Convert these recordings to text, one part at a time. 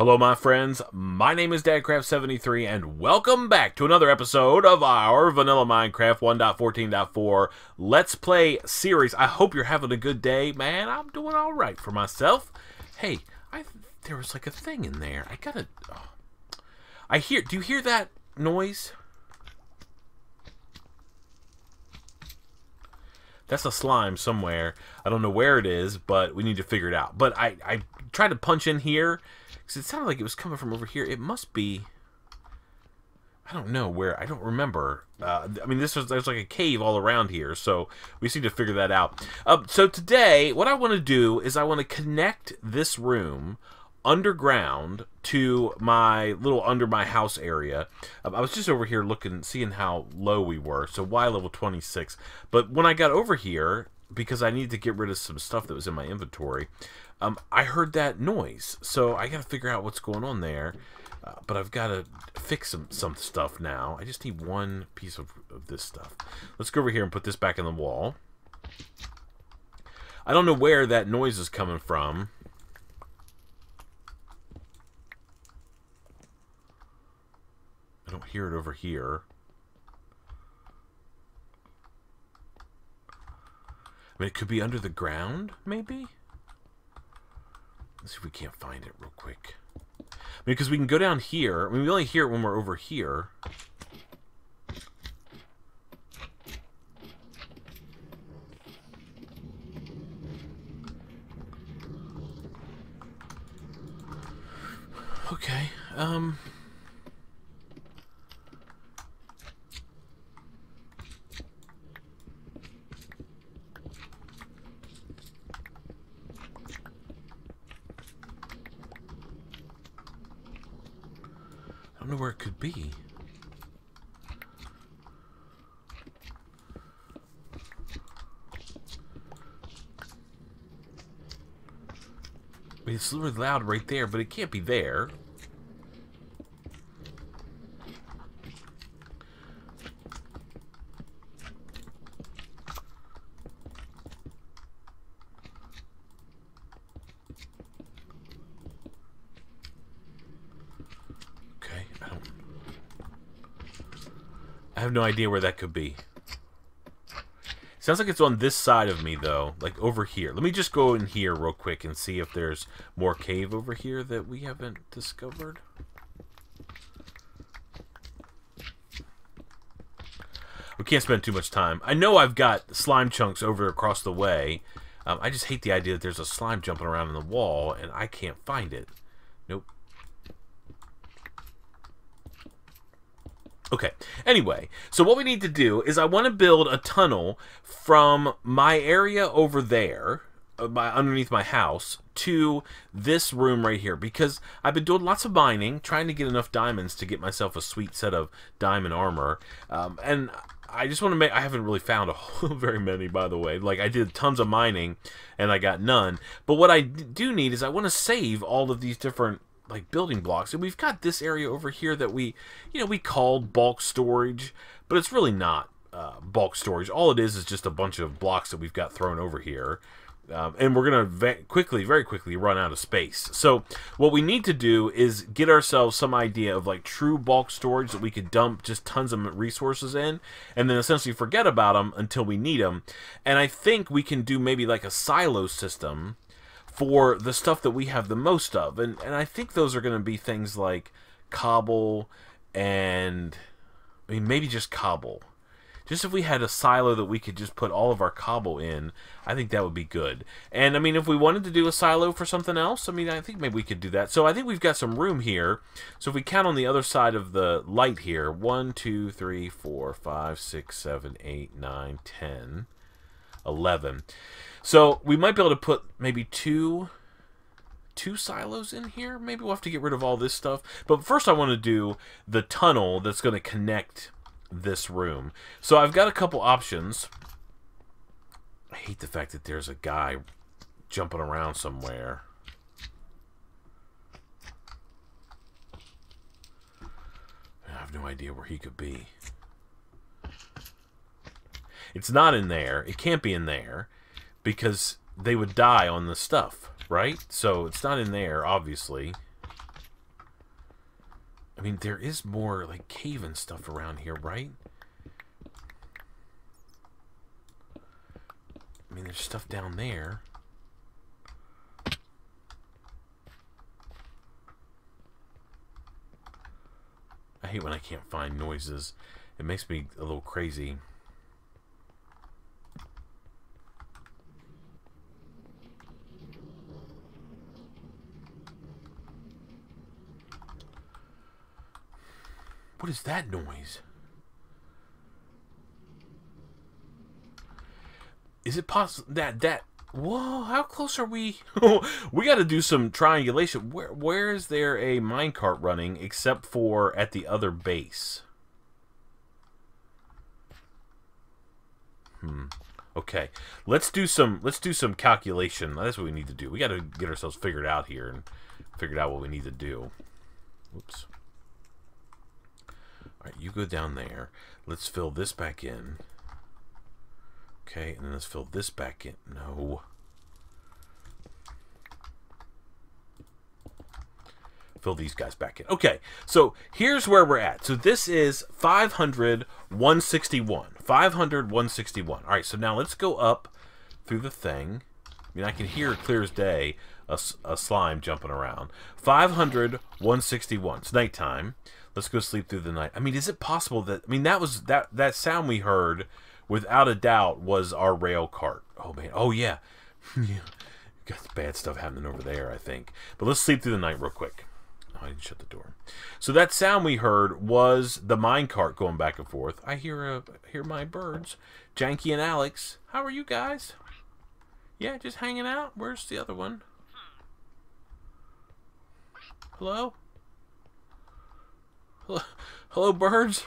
Hello, my friends. My name is DadCraft73, and welcome back to another episode of our Vanilla Minecraft 1.14.4 Let's Play series. I hope you're having a good day, man. I'm doing all right for myself. Hey, I there was like a thing in there. I gotta. Oh. I hear. Do you hear that noise? That's a slime somewhere. I don't know where it is, but we need to figure it out. But I, I tried to punch in here because it sounded like it was coming from over here. It must be. I don't know where. I don't remember. Uh, I mean, this was there's like a cave all around here, so we need to figure that out. Uh, so today, what I want to do is I want to connect this room underground to my little under my house area. Um, I was just over here looking, seeing how low we were. So Y level 26. But when I got over here, because I needed to get rid of some stuff that was in my inventory, um, I heard that noise. So I got to figure out what's going on there. Uh, but I've got to fix some, some stuff now. I just need one piece of, of this stuff. Let's go over here and put this back in the wall. I don't know where that noise is coming from. I don't hear it over here. I mean, it could be under the ground, maybe? Let's see if we can't find it real quick. Because we can go down here. I mean, we only hear it when we're over here. Okay, um... know where it could be. I mean, it's really loud right there, but it can't be there. Okay, I don't... I have no idea where that could be. Sounds like it's on this side of me, though. Like, over here. Let me just go in here real quick and see if there's more cave over here that we haven't discovered. We can't spend too much time. I know I've got slime chunks over across the way. Um, I just hate the idea that there's a slime jumping around in the wall, and I can't find it. Nope. Okay. Anyway, so what we need to do is I want to build a tunnel from my area over there, uh, underneath my house, to this room right here because I've been doing lots of mining, trying to get enough diamonds to get myself a sweet set of diamond armor, um, and I just want to make. I haven't really found a whole, very many, by the way. Like I did tons of mining, and I got none. But what I do need is I want to save all of these different like building blocks. And we've got this area over here that we you know we called bulk storage but it's really not uh, bulk storage. All it is is just a bunch of blocks that we've got thrown over here. Um, and we're gonna ve quickly very quickly run out of space. So what we need to do is get ourselves some idea of like true bulk storage that we could dump just tons of resources in and then essentially forget about them until we need them and I think we can do maybe like a silo system for the stuff that we have the most of. And, and I think those are going to be things like cobble and, I mean, maybe just cobble. Just if we had a silo that we could just put all of our cobble in, I think that would be good. And, I mean, if we wanted to do a silo for something else, I mean, I think maybe we could do that. So I think we've got some room here. So if we count on the other side of the light here, 1, 2, 3, 4, 5, 6, 7, 8, 9, 10, 11. So we might be able to put maybe two two silos in here. Maybe we'll have to get rid of all this stuff. But first I want to do the tunnel that's going to connect this room. So I've got a couple options. I hate the fact that there's a guy jumping around somewhere. I have no idea where he could be. It's not in there. It can't be in there because they would die on the stuff, right? So it's not in there, obviously. I mean, there is more, like, cave and stuff around here, right? I mean, there's stuff down there. I hate when I can't find noises. It makes me a little crazy. What is that noise? Is it possible that that Whoa, how close are we? we got to do some triangulation. Where where is there a minecart running except for at the other base? Hmm. Okay. Let's do some let's do some calculation. That's what we need to do. We got to get ourselves figured out here and figured out what we need to do. Oops. All right, you go down there. Let's fill this back in. Okay, and then let's fill this back in. No. Fill these guys back in. Okay, so here's where we're at. So this is 500, 161. 500, 161. All right, so now let's go up through the thing. I mean, I can hear clear as day a, a slime jumping around. 500, 161. It's nighttime. Let's go sleep through the night. I mean, is it possible that... I mean, that was... That, that sound we heard without a doubt, was our rail cart. Oh, man. Oh, yeah. yeah. Got bad stuff happening over there, I think. But let's sleep through the night real quick. Oh, I didn't shut the door. So that sound we heard was the mine cart going back and forth. I hear uh, hear my birds. Janky and Alex. How are you guys? Yeah, just hanging out. Where's the other one? Hello? Hello, birds?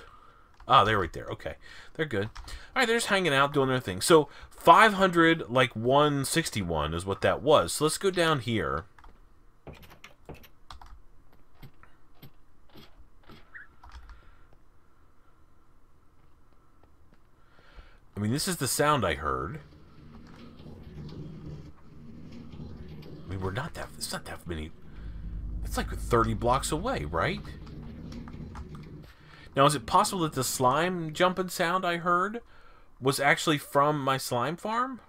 Ah, they're right there. Okay. They're good. All right, they're just hanging out, doing their thing. So 500, like 161 is what that was. So let's go down here. I mean, this is the sound I heard. I mean, we're not that... It's not that many... It's like 30 blocks away, right? Now, is it possible that the slime jumping sound I heard was actually from my slime farm?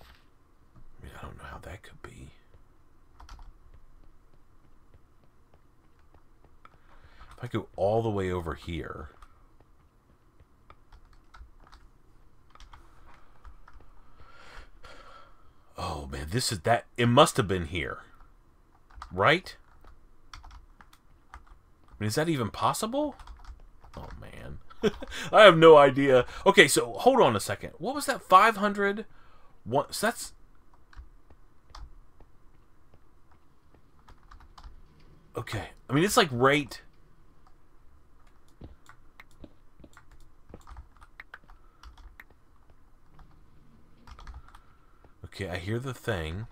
I mean, I don't know how that could be. If I go all the way over here... Oh, man, this is that... It must have been here. Right? Mean, is that even possible? Oh, man. I have no idea. Okay, so hold on a second. What was that? 500? What, so that's... Okay. I mean, it's like right... Okay, I hear the thing.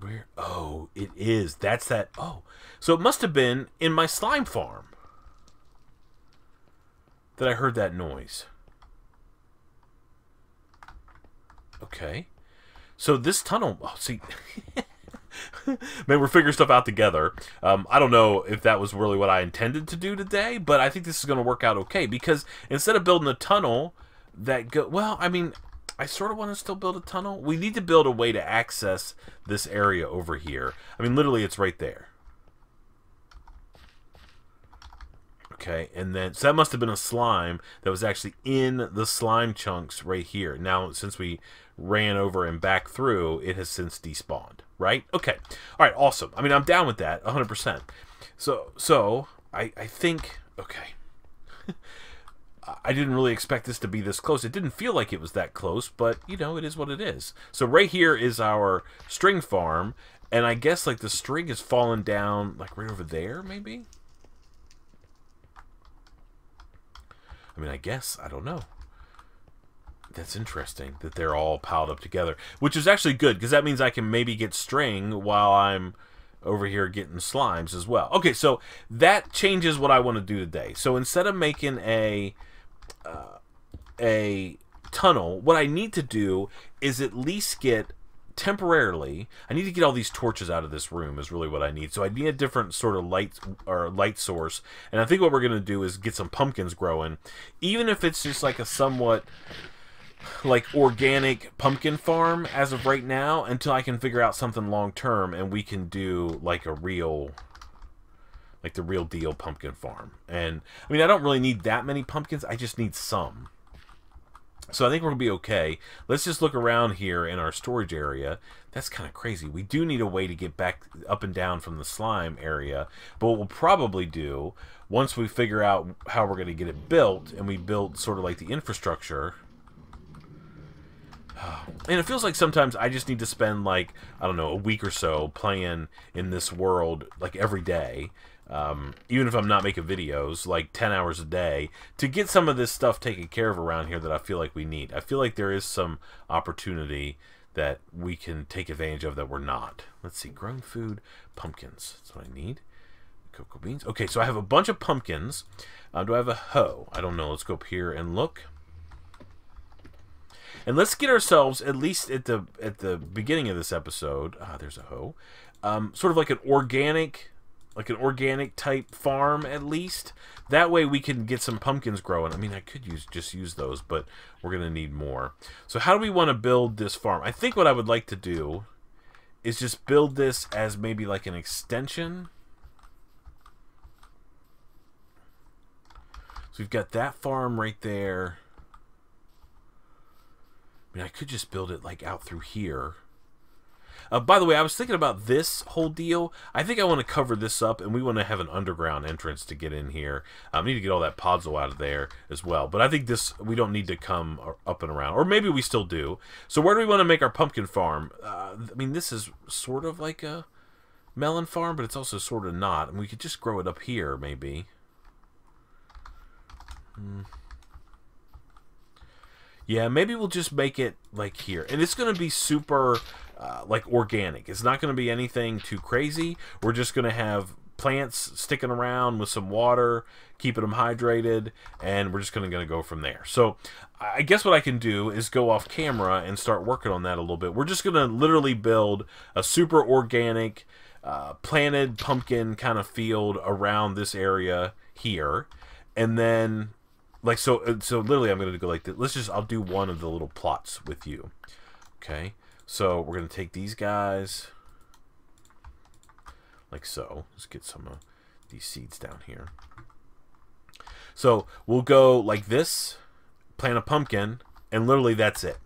Where? Oh, it is. That's that. Oh, so it must have been in my slime farm that I heard that noise. Okay. So this tunnel. Oh, see. Man, we're figuring stuff out together. Um, I don't know if that was really what I intended to do today, but I think this is going to work out okay because instead of building a tunnel that go well, I mean, I sort of want to still build a tunnel. We need to build a way to access this area over here. I mean, literally, it's right there. Okay, and then, so that must have been a slime that was actually in the slime chunks right here. Now, since we ran over and back through, it has since despawned, right? Okay, all right, awesome. I mean, I'm down with that, 100%. So, so, I, I think, okay. I didn't really expect this to be this close. It didn't feel like it was that close, but, you know, it is what it is. So right here is our string farm, and I guess, like, the string is falling down, like, right over there, maybe? I mean, I guess. I don't know. That's interesting that they're all piled up together, which is actually good, because that means I can maybe get string while I'm over here getting slimes as well. Okay, so that changes what I want to do today. So instead of making a uh, a tunnel, what I need to do is at least get temporarily i need to get all these torches out of this room is really what i need. So i need a different sort of light or light source. And i think what we're going to do is get some pumpkins growing. Even if it's just like a somewhat like organic pumpkin farm as of right now until i can figure out something long term and we can do like a real like the real deal pumpkin farm and i mean i don't really need that many pumpkins i just need some so I think we're going to be okay. Let's just look around here in our storage area. That's kind of crazy. We do need a way to get back up and down from the slime area. But what we'll probably do, once we figure out how we're going to get it built, and we build sort of like the infrastructure... And it feels like sometimes I just need to spend like, I don't know, a week or so playing in this world like every day um, even if I'm not making videos, like 10 hours a day, to get some of this stuff taken care of around here that I feel like we need. I feel like there is some opportunity that we can take advantage of that we're not. Let's see, grown food, pumpkins. That's what I need. Cocoa beans. Okay, so I have a bunch of pumpkins. Uh, do I have a hoe? I don't know. Let's go up here and look. And let's get ourselves, at least at the at the beginning of this episode, ah, there's a hoe, um, sort of like an organic like an organic type farm at least. That way we can get some pumpkins growing. I mean, I could use just use those, but we're going to need more. So how do we want to build this farm? I think what I would like to do is just build this as maybe like an extension. So we've got that farm right there. I mean, I could just build it like out through here. Uh, by the way, I was thinking about this whole deal. I think I want to cover this up, and we want to have an underground entrance to get in here. I um, need to get all that podzol out of there as well. But I think this we don't need to come up and around, or maybe we still do. So where do we want to make our pumpkin farm? Uh, I mean, this is sort of like a melon farm, but it's also sort of not. And we could just grow it up here, maybe. Hmm. Yeah, maybe we'll just make it like here. And it's going to be super uh, like organic. It's not going to be anything too crazy. We're just going to have plants sticking around with some water, keeping them hydrated, and we're just going to go from there. So I guess what I can do is go off camera and start working on that a little bit. We're just going to literally build a super organic, uh, planted pumpkin kind of field around this area here. And then, like, so, uh, so literally I'm going to go like this. Let's just, I'll do one of the little plots with you. Okay. So we're going to take these guys like so. Let's get some of these seeds down here. So we'll go like this, plant a pumpkin, and literally that's it.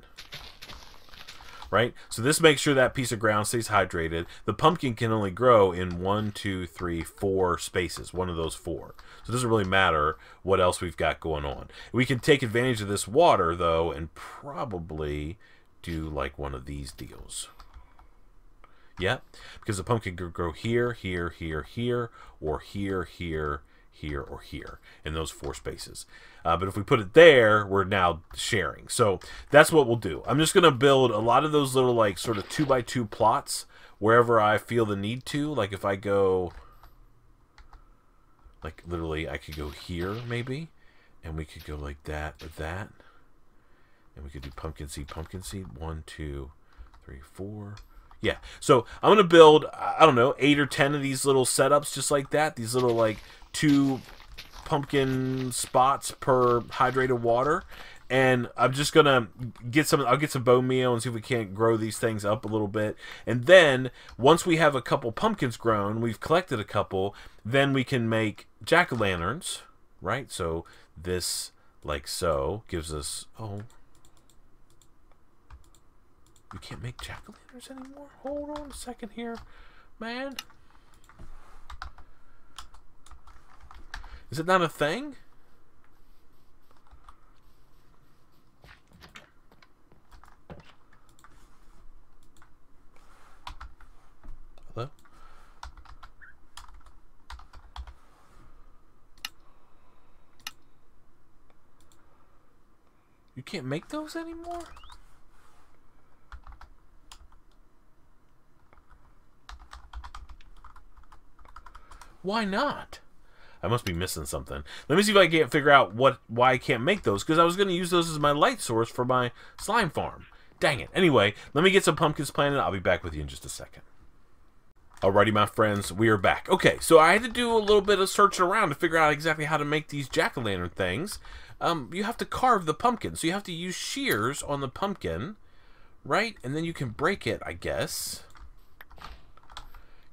Right? So this makes sure that piece of ground stays hydrated. The pumpkin can only grow in one, two, three, four spaces. One of those four. So it doesn't really matter what else we've got going on. We can take advantage of this water, though, and probably do like one of these deals. Yeah, because the pumpkin could grow here, here, here, here, or here, here, here, or here in those four spaces. Uh, but if we put it there, we're now sharing. So that's what we'll do. I'm just going to build a lot of those little like sort of two by two plots wherever I feel the need to. Like if I go, like literally I could go here maybe, and we could go like that that. And we could do pumpkin seed, pumpkin seed. One, two, three, four. Yeah. So I'm going to build, I don't know, eight or ten of these little setups just like that. These little, like, two pumpkin spots per hydrated water. And I'm just going to get some, I'll get some bone meal and see if we can't grow these things up a little bit. And then, once we have a couple pumpkins grown, we've collected a couple, then we can make jack-o'-lanterns, right? So this, like so, gives us, oh, we can't make jack-o'-lanterns anymore? Hold on a second here, man. Is it not a thing? Hello? You can't make those anymore? Why not? I must be missing something. Let me see if I can't figure out what why I can't make those, because I was going to use those as my light source for my slime farm. Dang it. Anyway, let me get some pumpkins planted. I'll be back with you in just a second. Alrighty, my friends, we are back. Okay, so I had to do a little bit of searching around to figure out exactly how to make these jack-o'-lantern things. Um, you have to carve the pumpkin, so you have to use shears on the pumpkin, right? And then you can break it, I guess.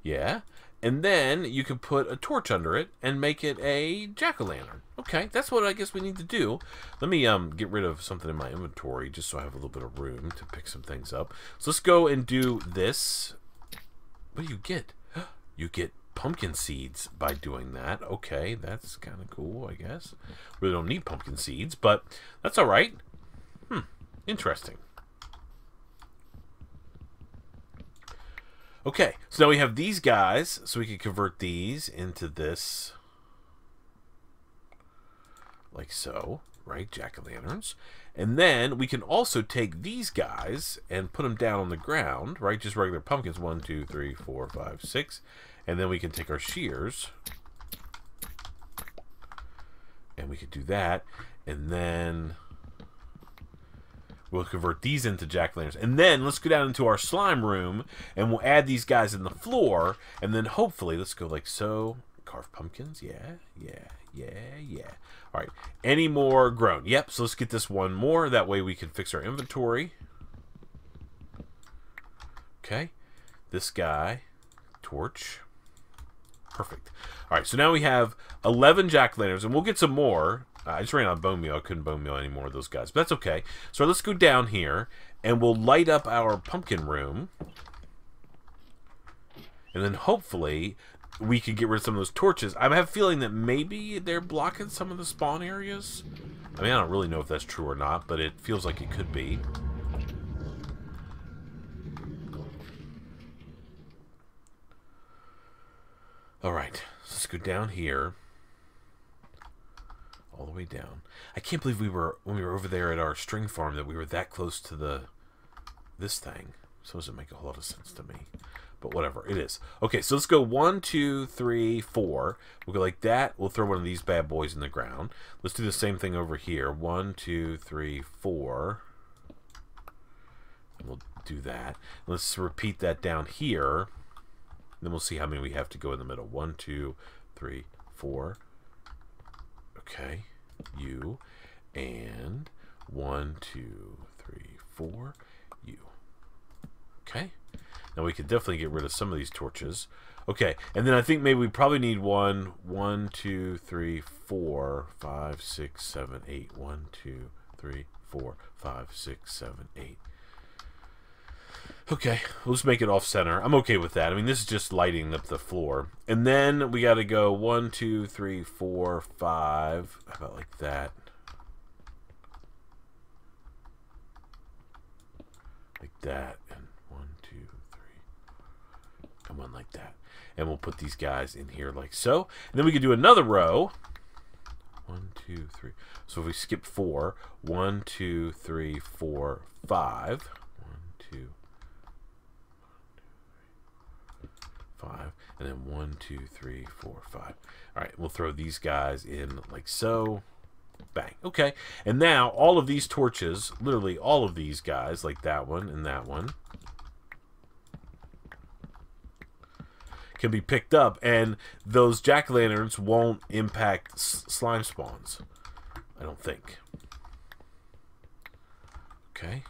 Yeah. And then you can put a torch under it and make it a jack-o'-lantern. Okay, that's what I guess we need to do. Let me um get rid of something in my inventory just so I have a little bit of room to pick some things up. So let's go and do this. What do you get? You get pumpkin seeds by doing that. Okay, that's kind of cool, I guess. Really don't need pumpkin seeds, but that's all right. Hmm, interesting. Okay, so now we have these guys, so we can convert these into this, like so, right? Jack-o'-lanterns. And then we can also take these guys and put them down on the ground, right? Just regular pumpkins. One, two, three, four, five, six. And then we can take our shears. And we could do that. And then We'll convert these into jack-o'-lanterns. And then let's go down into our slime room and we'll add these guys in the floor. And then hopefully, let's go like so. Carve pumpkins. Yeah, yeah, yeah, yeah. All right. Any more grown? Yep. So let's get this one more. That way we can fix our inventory. Okay. This guy. Torch. Perfect. All right. So now we have 11 jack-o'-lanterns. And we'll get some more I just ran out of bone meal. I couldn't bone meal any more of those guys. But that's okay. So let's go down here, and we'll light up our pumpkin room. And then hopefully we can get rid of some of those torches. I have a feeling that maybe they're blocking some of the spawn areas. I mean, I don't really know if that's true or not, but it feels like it could be. Alright, let's go down here all the way down. I can't believe we were when we were over there at our string farm that we were that close to the this thing. So it doesn't make a whole lot of sense to me. But whatever, it is. Okay, so let's go one, two, three, four. We'll go like that. We'll throw one of these bad boys in the ground. Let's do the same thing over here. One, two, three, four. We'll do that. Let's repeat that down here. Then we'll see how many we have to go in the middle. One, two, three, four. Okay you, and one, two, three, four, you. Okay. Now we could definitely get rid of some of these torches. Okay, and then I think maybe we probably need one, one, two, three, four, five, six, seven, eight. One, two, three, four, five, six, seven, eight. Okay, let's make it off center. I'm okay with that. I mean, this is just lighting up the floor. And then we got to go one, two, three, four, five. How about like that? Like that. And one, two, three. And one like that. And we'll put these guys in here like so. And then we can do another row. One, two, three. So if we skip four, one, two, three, four, five. One, two, five, and then one, two, three, four, five. All right, we'll throw these guys in like so. Bang. Okay, and now all of these torches, literally all of these guys, like that one and that one, can be picked up, and those jack-o'-lanterns won't impact slime spawns. I don't think. Okay.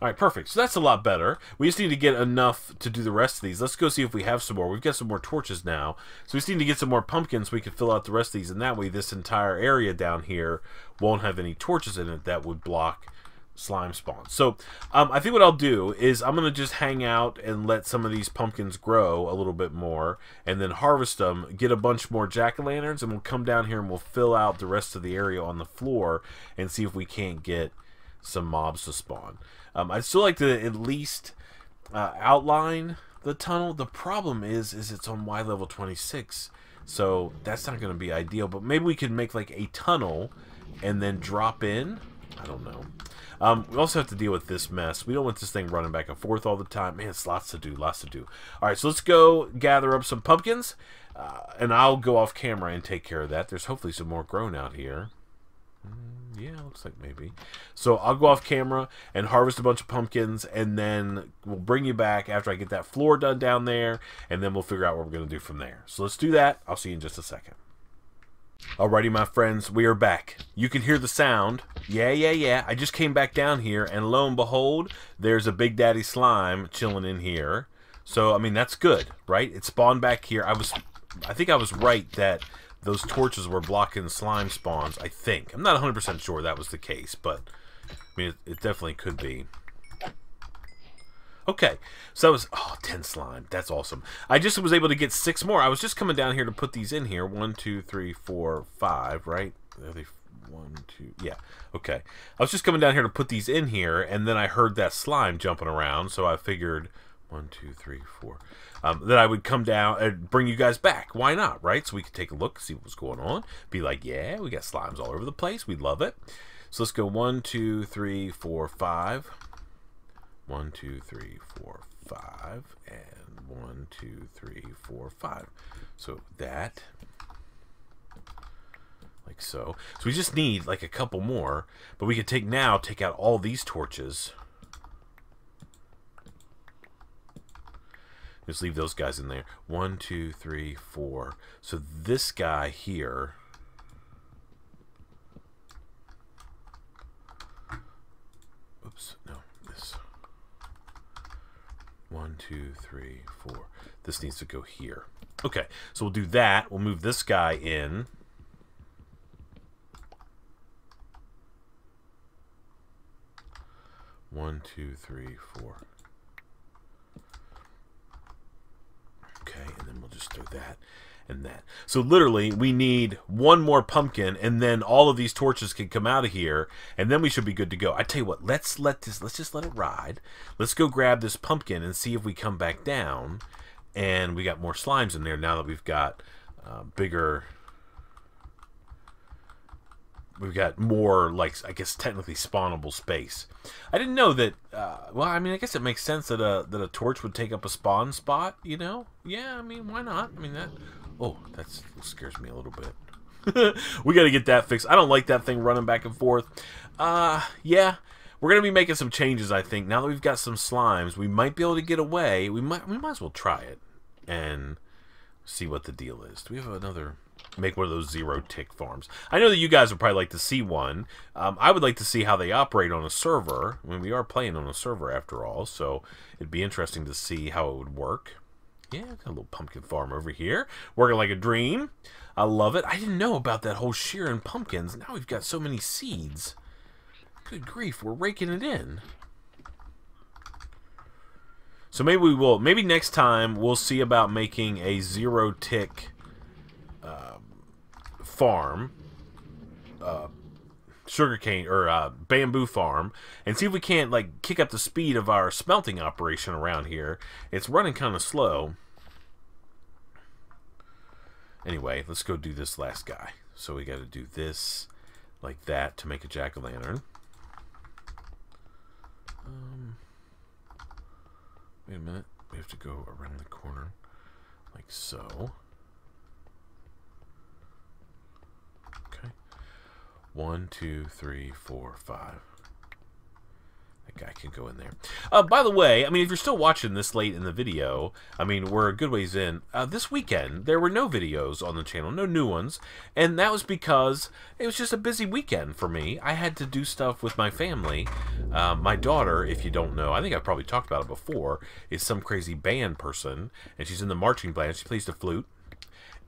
All right, perfect. So that's a lot better. We just need to get enough to do the rest of these. Let's go see if we have some more. We've got some more torches now. So we just need to get some more pumpkins so we can fill out the rest of these. And that way this entire area down here won't have any torches in it that would block slime spawns. So um, I think what I'll do is I'm going to just hang out and let some of these pumpkins grow a little bit more and then harvest them, get a bunch more jack-o'-lanterns, and we'll come down here and we'll fill out the rest of the area on the floor and see if we can't get some mobs to spawn. Um, I'd still like to at least uh, outline the tunnel. The problem is, is it's on Y level 26, so that's not going to be ideal. But maybe we could make like a tunnel and then drop in. I don't know. Um, we also have to deal with this mess. We don't want this thing running back and forth all the time. Man, it's lots to do, lots to do. All right, so let's go gather up some pumpkins, uh, and I'll go off camera and take care of that. There's hopefully some more grown out here. Yeah, looks like maybe. So I'll go off camera and harvest a bunch of pumpkins, and then we'll bring you back after I get that floor done down there, and then we'll figure out what we're going to do from there. So let's do that. I'll see you in just a second. Alrighty, my friends, we are back. You can hear the sound. Yeah, yeah, yeah. I just came back down here, and lo and behold, there's a Big Daddy Slime chilling in here. So, I mean, that's good, right? It spawned back here. I was, I think I was right that those torches were blocking slime spawns, I think. I'm not 100% sure that was the case, but, I mean, it, it definitely could be. Okay, so that was, oh, 10 slime. That's awesome. I just was able to get six more. I was just coming down here to put these in here. One, two, three, four, five, right? Are they one, two, yeah, okay. I was just coming down here to put these in here, and then I heard that slime jumping around, so I figured one, two, three, four. Um, that I would come down and bring you guys back. Why not, right? So we could take a look, see what was going on. Be like, yeah, we got slimes all over the place. We love it. So let's go one, two, three, four, five. One, two, three, four, five, and one, two, three, four, five. So that, like so. So we just need like a couple more, but we could take now, take out all these torches. Just leave those guys in there. One, two, three, four. So this guy here Oops, no, this. One, two, three, four. This needs to go here. Okay, so we'll do that. We'll move this guy in. One, two, three, four. Okay, and then we'll just throw that and that. So literally, we need one more pumpkin, and then all of these torches can come out of here, and then we should be good to go. I tell you what, let's let this, let's just let it ride. Let's go grab this pumpkin and see if we come back down, and we got more slimes in there now that we've got uh, bigger. We've got more, like, I guess, technically spawnable space. I didn't know that, uh, well, I mean, I guess it makes sense that a, that a torch would take up a spawn spot, you know? Yeah, I mean, why not? I mean, that Oh, that scares me a little bit. we got to get that fixed. I don't like that thing running back and forth. Uh, yeah, we're gonna be making some changes. I think now that we've got some slimes, we might be able to get away. We might, we might as well try it and see what the deal is. Do we have another? Make one of those zero tick farms. I know that you guys would probably like to see one. Um, I would like to see how they operate on a server. I mean, we are playing on a server after all, so it'd be interesting to see how it would work. Yeah, got a little pumpkin farm over here. Working like a dream. I love it. I didn't know about that whole shearing pumpkins. Now we've got so many seeds. Good grief, we're raking it in. So maybe we will, maybe next time we'll see about making a zero tick uh, farm. Uh, sugarcane or uh, bamboo farm and see if we can't like kick up the speed of our smelting operation around here. It's running kind of slow. Anyway, let's go do this last guy. So we got to do this like that to make a jack-o'-lantern. Um, wait a minute. We have to go around the corner like so. One, two, three, four, five. That guy can go in there. Uh, by the way, I mean, if you're still watching this late in the video, I mean, we're a good ways in. Uh, this weekend, there were no videos on the channel, no new ones, and that was because it was just a busy weekend for me. I had to do stuff with my family. Uh, my daughter, if you don't know, I think I've probably talked about it before, is some crazy band person, and she's in the marching band. She plays the flute.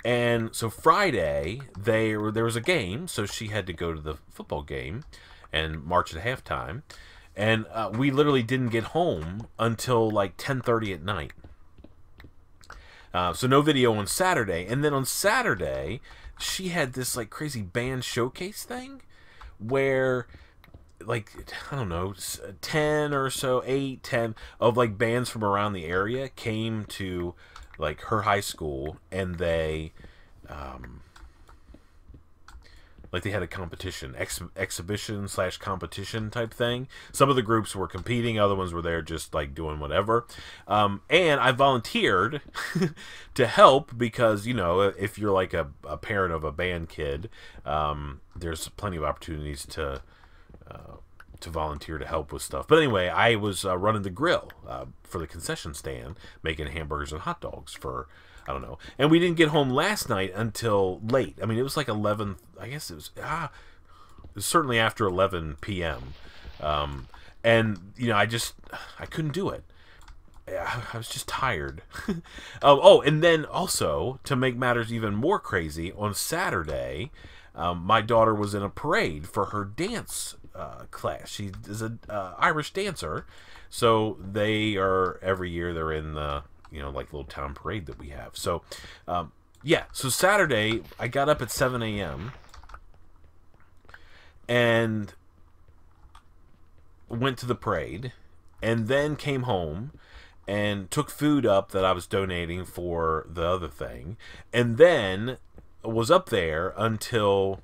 And so Friday, they there was a game, so she had to go to the football game and march at halftime. And uh, we literally didn't get home until like 10:30 at night. Uh, so no video on Saturday, and then on Saturday, she had this like crazy band showcase thing, where like I don't know, ten or so, eight, ten of like bands from around the area came to like her high school, and they, um, like they had a competition, ex- exhibition slash competition type thing. Some of the groups were competing, other ones were there just like doing whatever. Um, and I volunteered to help because you know if you're like a, a parent of a band kid, um, there's plenty of opportunities to. Uh, to volunteer to help with stuff. But anyway, I was uh, running the grill uh, for the concession stand, making hamburgers and hot dogs for I don't know. And we didn't get home last night until late. I mean, it was like 11. I guess it was ah, it was certainly after 11 p.m. Um, and you know, I just I couldn't do it. I was just tired. um, oh, and then also to make matters even more crazy, on Saturday, um, my daughter was in a parade for her dance uh, class. She is an uh, Irish dancer, so they are every year they're in the you know like little town parade that we have. So um, yeah, so Saturday I got up at seven a.m. and went to the parade, and then came home and took food up that I was donating for the other thing, and then was up there until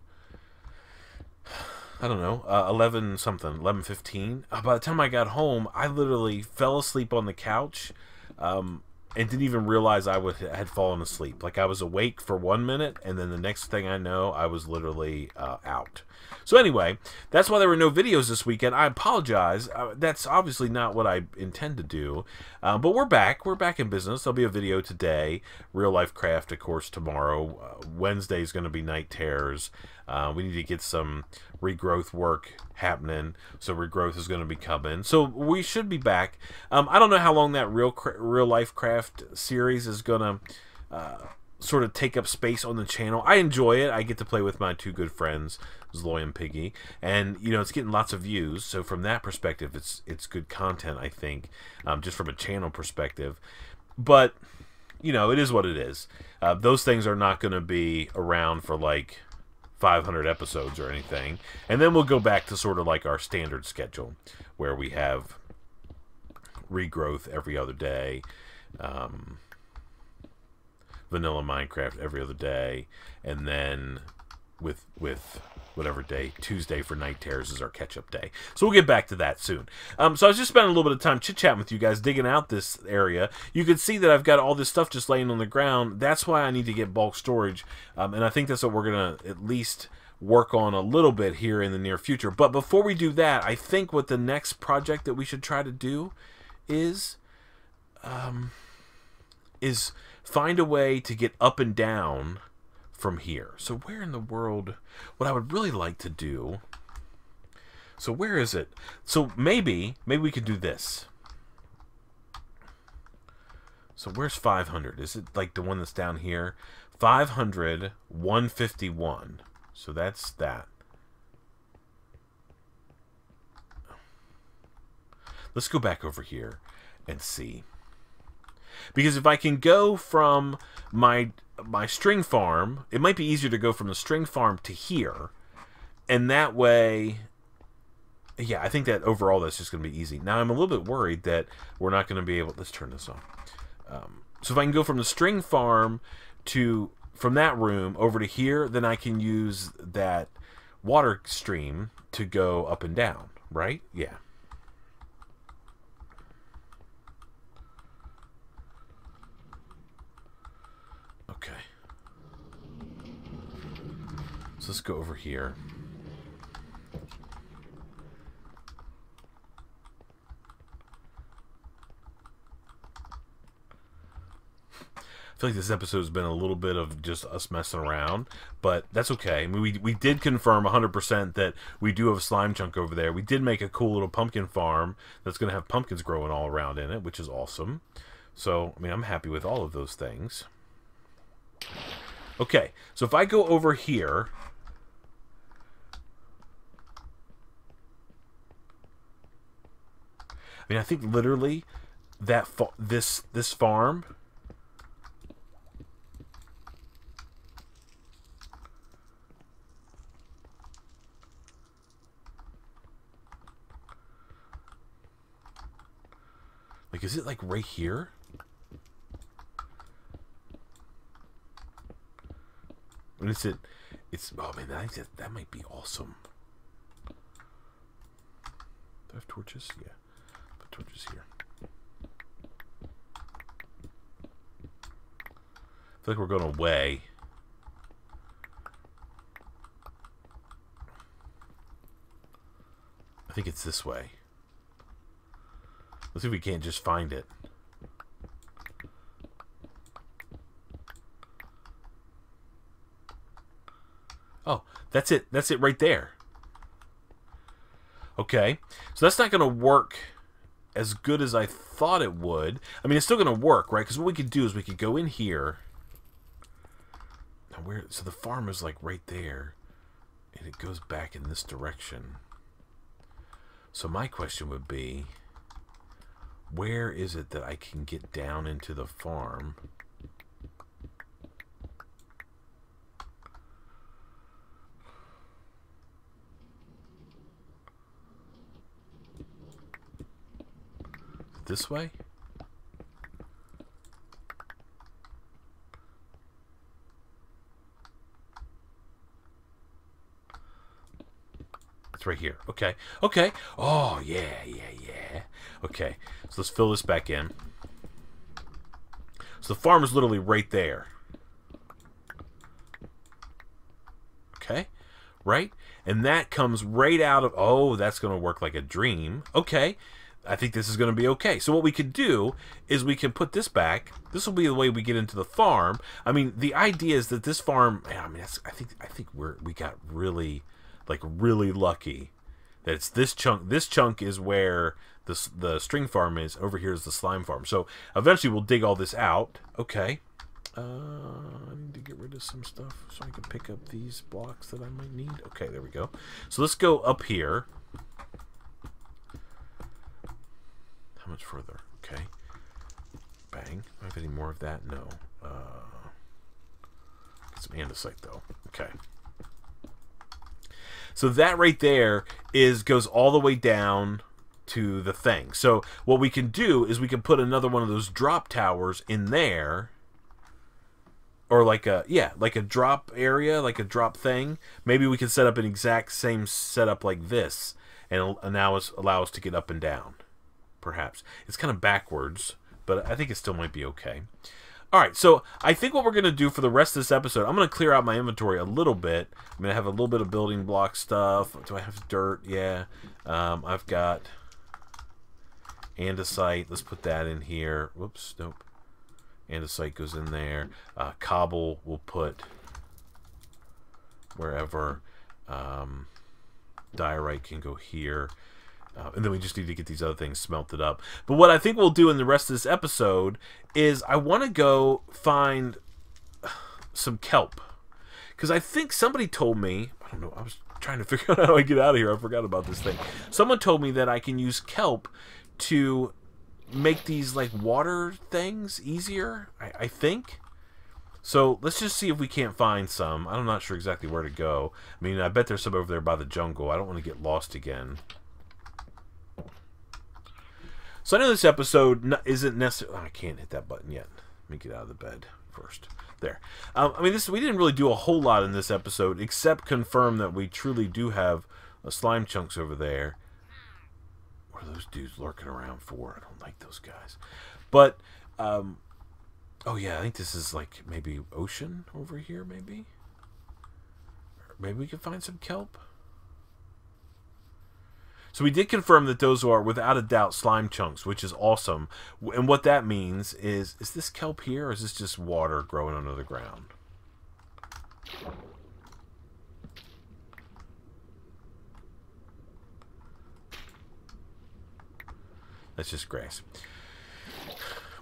I don't know, uh, 11 something, 11:15. Uh, by the time I got home, I literally fell asleep on the couch. Um, and didn't even realize I would, had fallen asleep. Like I was awake for one minute, and then the next thing I know, I was literally uh, out. So anyway, that's why there were no videos this weekend. I apologize. Uh, that's obviously not what I intend to do. Uh, but we're back. We're back in business. There'll be a video today. Real life craft, of course, tomorrow. Uh, Wednesday is going to be night terrors. Uh, we need to get some regrowth work happening. So regrowth is going to be coming. So we should be back. Um, I don't know how long that real real life craft series is going to uh, sort of take up space on the channel. I enjoy it. I get to play with my two good friends, Zloy and Piggy, and you know it's getting lots of views. So from that perspective, it's it's good content. I think, um, just from a channel perspective, but you know it is what it is. Uh, those things are not going to be around for like 500 episodes or anything. And then we'll go back to sort of like our standard schedule where we have regrowth every other day, um, vanilla Minecraft every other day, and then with with whatever day. Tuesday for Night Terrors is our catch-up day. So we'll get back to that soon. Um, so I was just spending a little bit of time chit-chatting with you guys, digging out this area. You can see that I've got all this stuff just laying on the ground. That's why I need to get bulk storage, um, and I think that's what we're going to at least work on a little bit here in the near future. But before we do that, I think what the next project that we should try to do is... Um, is find a way to get up and down from here. So where in the world, what I would really like to do, so where is it? So maybe, maybe we could do this. So where's 500? Is it like the one that's down here? 500, 151. So that's that. Let's go back over here and see. Because if I can go from my my string farm, it might be easier to go from the string farm to here. And that way, yeah, I think that overall that's just going to be easy. Now, I'm a little bit worried that we're not going to be able... Let's turn this on. Um, so if I can go from the string farm to... From that room over to here, then I can use that water stream to go up and down, right? Yeah. So let's go over here. I feel like this episode has been a little bit of just us messing around, but that's okay. I mean, we, we did confirm 100% that we do have a slime chunk over there. We did make a cool little pumpkin farm that's going to have pumpkins growing all around in it, which is awesome. So, I mean, I'm happy with all of those things. Okay, so if I go over here I mean, I think literally that this this farm Like, is it like right here? And is it It's oh man, I that, that might be awesome. Do I have torches? Yeah. Torches here. I feel like we're going away. I think it's this way. Let's see if we can't just find it. Oh, that's it. That's it right there. Okay. So that's not going to work as good as I thought it would. I mean, it's still going to work, right? Because what we could do is we could go in here. Now where? So the farm is like right there. And it goes back in this direction. So my question would be, where is it that I can get down into the farm? This way? It's right here. Okay. Okay. Oh, yeah, yeah, yeah. Okay. So let's fill this back in. So the farm is literally right there. Okay. Right? And that comes right out of... Oh, that's going to work like a dream. Okay. I think this is going to be okay. So what we could do is we can put this back. This will be the way we get into the farm. I mean, the idea is that this farm. I mean, I think I think we're we got really, like really lucky. That it's this chunk. This chunk is where the the string farm is. Over here is the slime farm. So eventually we'll dig all this out. Okay. Uh, I need to get rid of some stuff so I can pick up these blocks that I might need. Okay, there we go. So let's go up here. How much further? Okay. Bang. Do I have any more of that? No. Uh, get some andesite, though. Okay. So that right there is goes all the way down to the thing. So what we can do is we can put another one of those drop towers in there or like a yeah like a drop area like a drop thing maybe we can set up an exact same setup like this and now allow us to get up and down perhaps. It's kind of backwards, but I think it still might be okay. All right, so I think what we're going to do for the rest of this episode, I'm going to clear out my inventory a little bit. I'm going to have a little bit of building block stuff. Do I have dirt? Yeah. Um, I've got andesite. Let's put that in here. Whoops, nope. Andesite goes in there. Uh, cobble we'll put wherever. Um, diorite can go here. Uh, and then we just need to get these other things smelted up. But what I think we'll do in the rest of this episode is I want to go find some kelp. Because I think somebody told me, I don't know, I was trying to figure out how I get out of here. I forgot about this thing. Someone told me that I can use kelp to make these like water things easier, I, I think. So let's just see if we can't find some. I'm not sure exactly where to go. I mean, I bet there's some over there by the jungle. I don't want to get lost again. So I know this episode isn't necessarily. I can't hit that button yet. Let me get out of the bed first. There. Um, I mean, this we didn't really do a whole lot in this episode, except confirm that we truly do have uh, slime chunks over there. What are those dudes lurking around for? I don't like those guys. But, um, oh yeah, I think this is like maybe ocean over here, maybe. maybe we can find some kelp. So we did confirm that those are without a doubt slime chunks, which is awesome. And what that means is, is this kelp here or is this just water growing under the ground? That's just grass.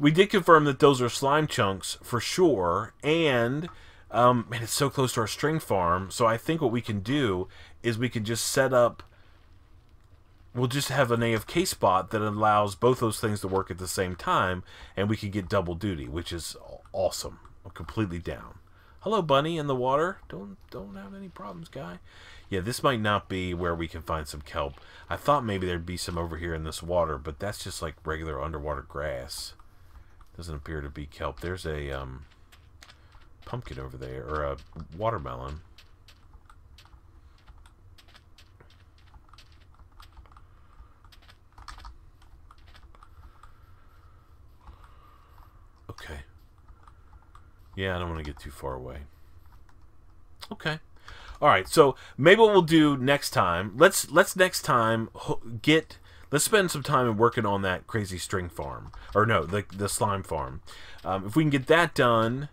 We did confirm that those are slime chunks for sure, and um, man, it's so close to our string farm. So I think what we can do is we can just set up we'll just have an AFK spot that allows both those things to work at the same time, and we can get double duty, which is awesome. I'm completely down. Hello, bunny in the water. Don't don't have any problems, guy. Yeah, this might not be where we can find some kelp. I thought maybe there'd be some over here in this water, but that's just like regular underwater grass. Doesn't appear to be kelp. There's a um, pumpkin over there, or a watermelon. Yeah, I don't want to get too far away. Okay. All right. So maybe what we'll do next time. Let's let's next time get let's spend some time working on that crazy string farm or no the the slime farm. Um, if we can get that done,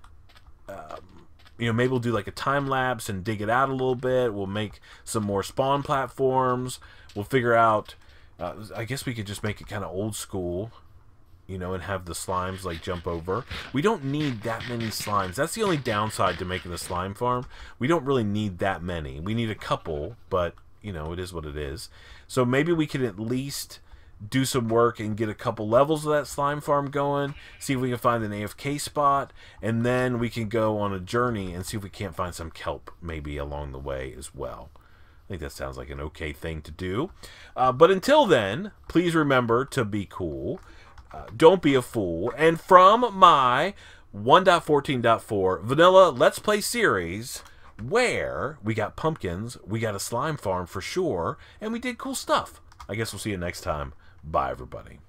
um, you know maybe we'll do like a time lapse and dig it out a little bit. We'll make some more spawn platforms. We'll figure out. Uh, I guess we could just make it kind of old school you know, and have the slimes like jump over. We don't need that many slimes. That's the only downside to making a slime farm. We don't really need that many. We need a couple, but you know, it is what it is. So maybe we can at least do some work and get a couple levels of that slime farm going, see if we can find an AFK spot, and then we can go on a journey and see if we can't find some kelp maybe along the way as well. I think that sounds like an okay thing to do. Uh, but until then, please remember to be cool. Don't be a fool. And from my 1.14.4 vanilla Let's Play series, where we got pumpkins, we got a slime farm for sure, and we did cool stuff. I guess we'll see you next time. Bye, everybody.